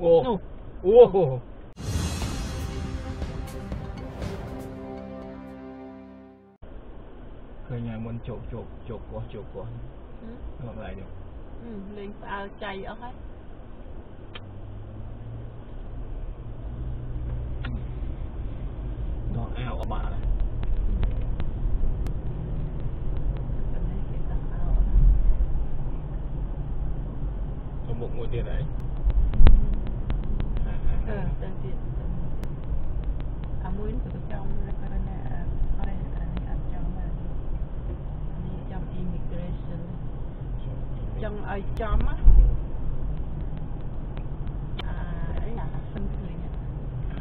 Whoa. No. Whoa. Cái nhà muốn chụp chụp chụp quá chụp quá. Ừ. Ngọc lại được. Ừ, lên à, chạy ở hết. Đó ao ở bà này. Ừ. Một mũi tiền đấy. អត់បាក់ហើយអានេះគេដាក់អោទៅមុខមួយទៀតហើយហាហាអឺទៅទៀតអាមួយនេះទៅចំរកណាអរេអានេះអត់ចំអានេះចំ immigration ចង់ឲ្យចំណាអាអីអា sampling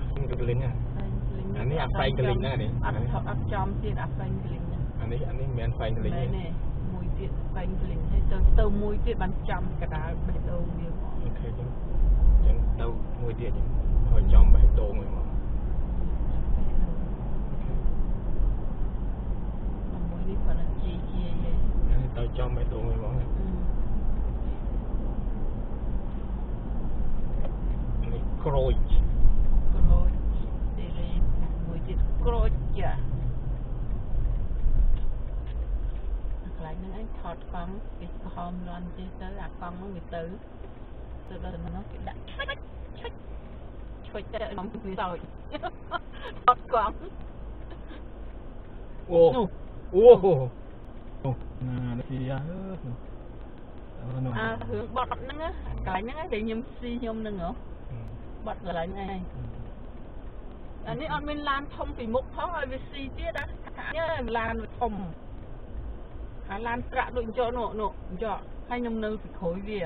ខ្ញុំទៅលីងហ្នឹង sampling អានេះអា sampling ហ្នឹងអានេះអត់ថប់អត់ចំទៀតអា sampling ហ្នឹងអានេះអានេះមិនមែនហ្វែងកលីងមែទេនទេមួយទៀត sampling ហើយទៅទៅមួយទៀតបានចំកដាលបេះដូងវាមកអូខេចឹង ចឹងទៅមួយទៀតចឹងហើយចំបេះដូងហ្នឹងមកអាមួយនេះប៉ុណ្ណឹងជាជាទេអានេះទៅចំបេះដូងហ្នឹងមកអានេះក្រូចក្រូចទេរីមួយទៀតក្រូចចាអាកន្លែងហ្នឹងឯងថតកង់គេក្រហមលន់ចេះទៅអាកង់ហ្នឹងវាទៅ ទៅដល់ហ្នឹងគេដាក់ឈុចឈុចឈុចទៅនំវាសោចថតកង់អូនោះអូអូណានេះយ៉ាអឺអូនោះអារឿងបត់ហ្នឹងណាកន្លែងហ្នឹងឯងដែលខ្ញុំស៊ីខ្ញុំហ្នឹងហ៎បត់កន្លែងហ្នឹងឯងអានេះអត់មានឡានធំពីមុខផងឲ្យវាស៊ីទៀតណានេះឡានវាធំអាឡានត្រាក់ដូចអញ្ចក់នោះនោះអញ្ចក់ហើយខ្ញុំនៅពីក្រោយវា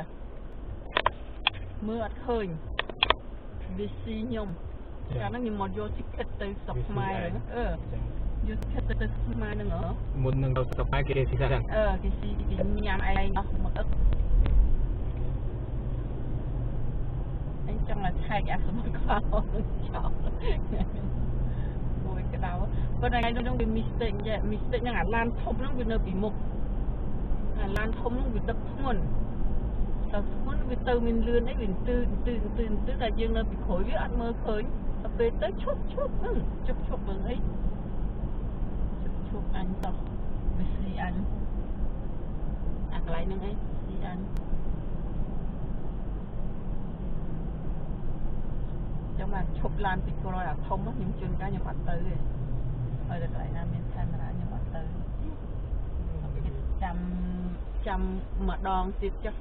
មើលអត់ឃើញវាស៊ីខ្ញុំកាលហ្នឹងខ្ញុំមកយក ticket ទៅស្រុកខ្មែរហ្នឹងអឺយក ticket ទៅស្រុកខ្មែរហ្នឹងហ៎ មុននឹងទៅស្រុកខ្មែរគេស៊ីសាហ្នឹង អឺគេស៊ីគេញ៉ាំឯងអស់មកអឹកអញចង់ឲ្យឆែកអាសមកោចោលមួយក្តៅប៉ុន្តែថ្ងៃនោះវា mistake យ៉ា mistake ហ្នឹងអាឡានធំហ្នឹងវានៅពីមុខអាឡានធំហ្នឹងវាដឹកធ្ងន់ តែធ្ងន់វាទៅមានលឿនអីវាទឺទឺទឺទឺតែយើងនៅពីក្រោយវាអត់មើលឃើញដល់ពេលទៅឈប់ឈប់ហ្នឹងជប់ឈប់ហ្នឹងអីជប់ឈប់អញតោះវាស៊ីអញអាកន្លែងហ្នឹងឯងស៊ីអានចាំបានឈប់ឡានពីក្រោយអាធំហ្នឹងខ្ញុំជួនកាលខ្ញុំអត់ទៅទេហើយតែកន្លែងណាមានកាមេរ៉ាខ្ញុំអត់ទៅចាំចាំម្ដងទៀតចុះ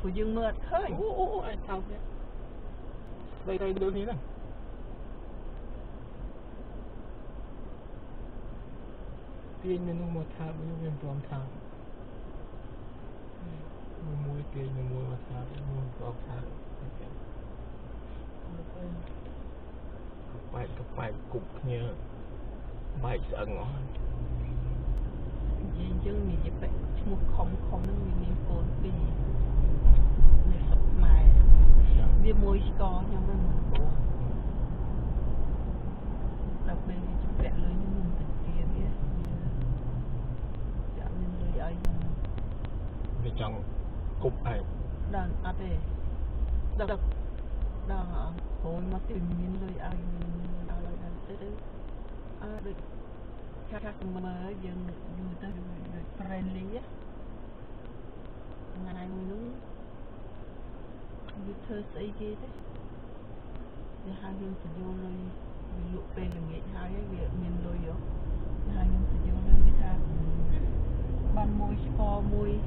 ព្រោះយើងមើលអត់ឃើញអូអូអូអាចថោកទៀតស្ដីទៅដូចនេះហ្នឹងទាញមនុស្សមកថាវិញវាមិនព្រមថាមួយមួយទាញមួយមកថាមួយព្រមថាបែកកបែកគប់គ្នាបែកស្អឹងអស់និយាយអញ្ចឹងនិយាយបែកឈ្មោះខំខំហ្នឹងវាមានកូនពីរនៅស្រុក ខ្មែរវាមួយស្គរខ្ញុំហ្នឹងមួយគោ ដល់ពេលវាជំពាក់លុយខ្ញុំទៅទាវាចាំមានលុយឲ្យខ្ញុំ វាចង់គប់ឯង ដល់អត់ទេដល់ដល់ហូនមកទីមានលុយឲ្យដល់ឲ្យដល់ទៅទៅអើដូចខាខាមើលយើងយូរទៅដូច friendly ថ្ងៃមួយនោះវាធ្វើស្អីគេទេវាហៅយើងទៅយកលុយវាលក់ពេលល្ងាចហើយវាមានលុយហ៎វាហៅខ្ញុំទៅយកលុយវាថាបាន returns ấy ghê đấy hai nghìn phải vô rồi lụ về là nghệ hai ấy việc mình rồi hai nghìn phải vô rồi người ta ban môi spo môi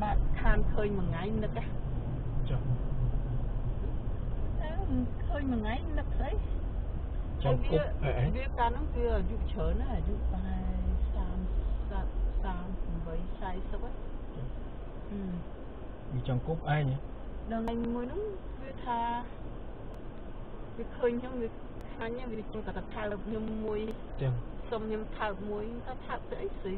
bạn khan khơi một ngày nữa á khơi một ngày nữa đấy trong cục ấy việc cá vừa dụ chớ nó là dụ bài sam với sai sắp ấy. Ừ. វាចង់គប់ឯងដល់ថ្ងៃមួយហ្នឹងវាថាវាឃើញខ្ញុំវាខាញ់វាចង់តែថើបខ្ញុំមួយចឹងសុំខ្ញុំថើបមួយថាថើបស្អីស្អី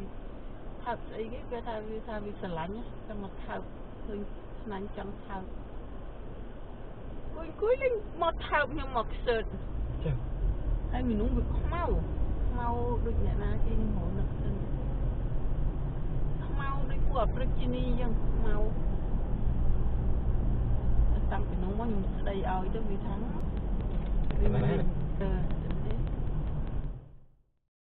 ថើបស្អីគេគេថាវាថាវាស្រឡាញ់ចង់មកថើបឃើញស្នាញ់ចង់ថើបគួយគួយលេងមកថើបខ្ញុំមកខ្សើតចឹងហើយមនុស្សវាខ្មៅខ្មៅដូចអ្នកណាគេខ្ញុំរនឹកទៅខ្មៅដូចពួកអាព្រឹកជីនីអញ្ចឹង thì ở cho người thắng vì mình, mình.